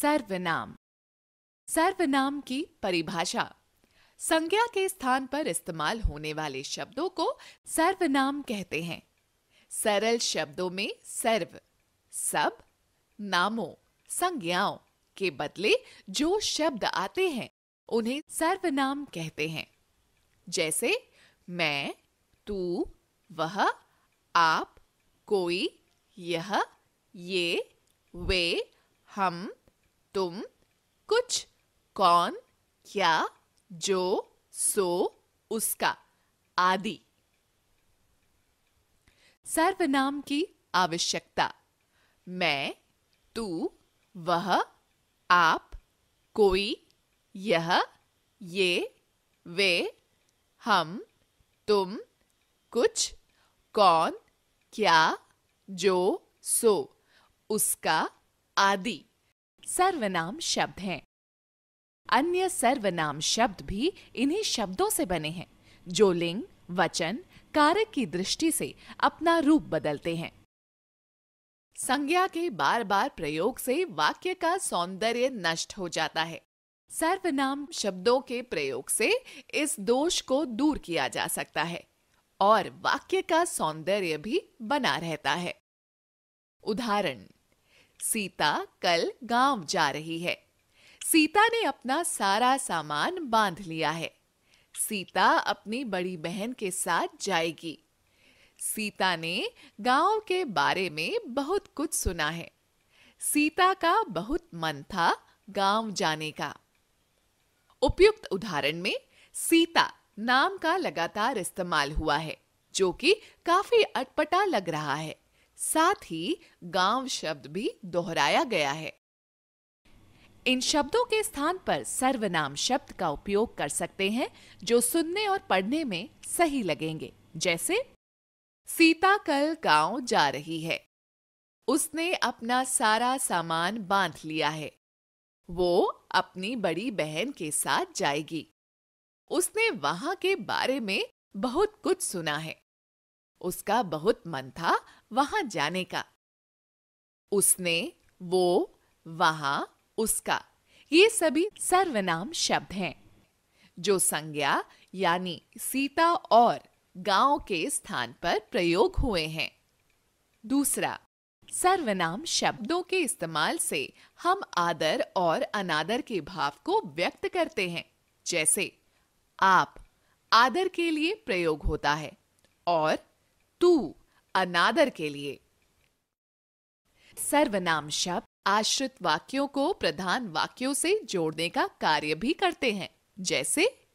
सर्वनाम। सर्वनाम की परिभाषा। संज्ञा के स्थान पर इस्तेमाल होने वाले शब्दों को सर्वनाम कहते हैं। सरल शब्दों में सर्व, सब, नामों, संज्ञाओं के बदले जो शब्द आते हैं, उन्हें सर्वनाम कहते हैं। जैसे, मैं, तू, वह, आप, कोई, यह, ये, वे, हम तुम कुछ कौन, क्या, जो, सो, उसका, आदि। सर्वनाम की आवश्यकता। मैं, तू, वह, आप, कोई, यह, ये, वे, हम, तुम, कुछ, कौन, क्या, जो, सो, उसका, आदि। सर्वनाम शब्द हैं। अन्य सर्वनाम शब्द भी इन्हीं शब्दों से बने हैं, जो लिंग, वचन, कारक की दृष्टि से अपना रूप बदलते हैं। संज्ञा के बार बार प्रयोग से वाक्य का सौंदर्य नष्ट हो जाता है। सर्वनाम शब्दों के प्रयोग से इस दोष को दूर किया जा सकता है, और वाक्य का सौंदर्य भी बना रहता है। उदाहरण सीता कल गाँव जा रही है। सीता ने अपना सारा सामान बाँध लिया है। सीता अपनी बड़ी बहन के साथ जाएगी। सीता ने गाँव के बारे में बहुत कुछ सुना है। सीता का बहुत मन था गाँव जाने का। उपयुक्त उदाहरण में, सीता नाम का लगातार इस्तेमाल हुआ है, जो कि काफ़ी अटपटा लग रहा है। साथ ही गाँव शब्द भी दोहराया गया है। इन शब्दों के स्थान पर सर्वनाम शब्द का उपयोग कर सकते हैं, जो सुनने और पढ़ने में सही लगेंगे। जैसे, सीता कल गाँव जा रही है। उसने अपना सारा सामान बाँध लिया है। वो अपनी बड़ी बहन के साथ जाएगी। उसने वहाँ के बारे में बहुत कुछ सुना है। उसका बहुत मन था वहाँ जाने का। उसने वो, वहाँ, उसका। ये सभी सर्वनाम शब्द हैं, जो संज्ञा यानी सीता और गाँव के स्थान पर प्रयोग हुए हैं। दूसरा, सर्वनाम शब्दों के इस्तेमाल से हम आदर और अनादर के भाव को व्यक्त करते हैं। जैसे, आप आदर के लिए प्रयोग होता है और तू अनादर के लिए। सर्वनाम शब्द आश्रित वाक्यों को प्रधान वाक्यों से जोड़ने का कार्य भी करते हैं। जैसे,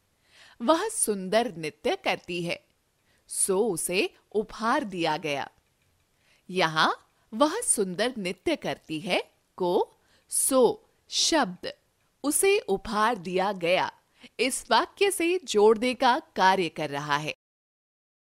वह सुंदर नृत्य करती है, सो उसे उपहार दिया गया। यहाँ, वह सुंदर नृत्य करती है, को सो शब्द उसे उपहार दिया गया, इस वाक्य से जोड़ने का कार्य कर रहा है।